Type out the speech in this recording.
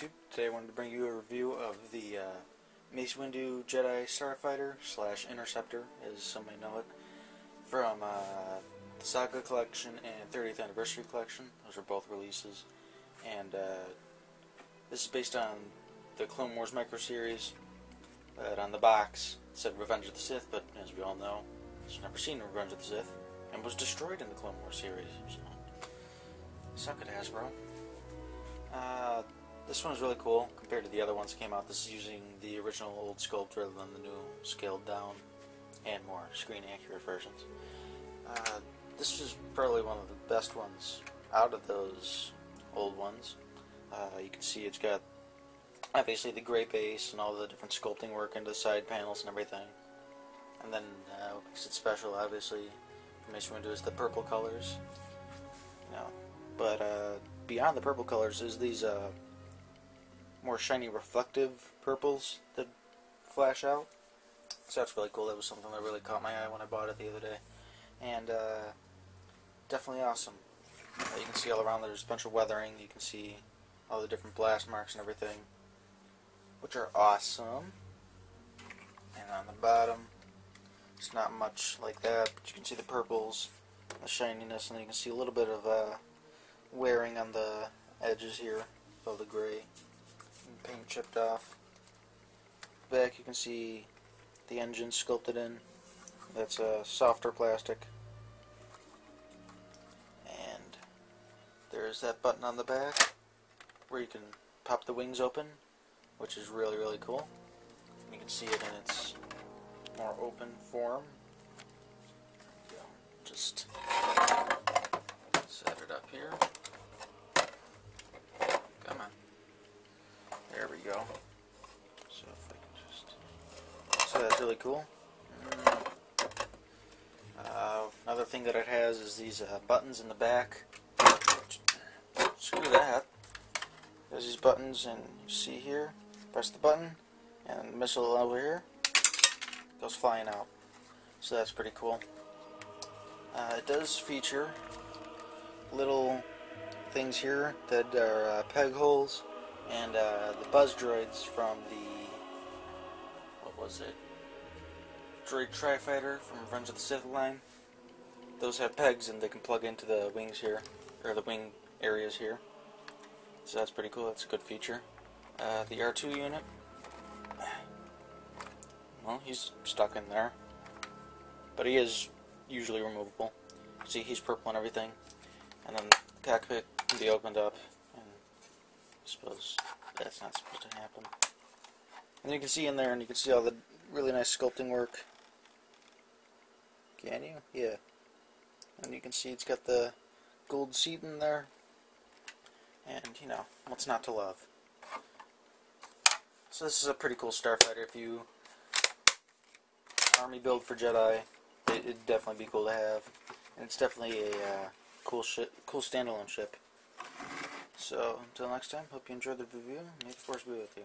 YouTube. Today I wanted to bring you a review of the uh, Mace Windu Jedi Starfighter slash Interceptor, as some may know it, from uh, the Saga Collection and 30th Anniversary Collection. Those are both releases. And uh, this is based on the Clone Wars micro series. But on the box it said Revenge of the Sith, but as we all know, it's never seen Revenge of the Sith, and was destroyed in the Clone Wars series. So, suck it, Hasbro. Uh, this one's really cool compared to the other ones that came out. This is using the original old sculpt rather than the new scaled down and more screen accurate versions. Uh, this is probably one of the best ones out of those old ones. Uh, you can see it's got obviously the gray base and all the different sculpting work into the side panels and everything. And then uh, what makes it special, obviously, Mace Windu is the purple colors. You know, but uh, beyond the purple colors is these uh, more shiny reflective purples that flash out. So that's really cool. That was something that really caught my eye when I bought it the other day. And uh, definitely awesome. You can see all around there's a bunch of weathering. You can see all the different blast marks and everything, which are awesome. And on the bottom, it's not much like that, but you can see the purples, the shininess, and you can see a little bit of uh, wearing on the edges here of the gray paint chipped off. Back you can see the engine sculpted in. That's a softer plastic. And there's that button on the back where you can pop the wings open, which is really, really cool. You can see it in its more open form. Just set it up here. Come on. There we go. So if I can just... So that's really cool. Uh, another thing that it has is these uh, buttons in the back. Screw that. There's these buttons and you see here, press the button and the missile over here goes flying out. So that's pretty cool. Uh, it does feature little things here that are uh, peg holes and uh, the buzz droids from the what was it droid tri-fighter from Revenge of the Sith line. Those have pegs and they can plug into the wings here or the wing areas here. So that's pretty cool. That's a good feature. Uh, the R2 unit. Well he's stuck in there. But he is usually removable. See he's purple and everything. And then the cockpit can be opened up. And I suppose that's not supposed to happen. And you can see in there and you can see all the really nice sculpting work can you? yeah and you can see it's got the gold seat in there and you know what's not to love so this is a pretty cool starfighter if you army build for Jedi it'd definitely be cool to have and it's definitely a uh, cool ship, cool standalone ship. So until next time, hope you enjoyed the review. May the force be with you.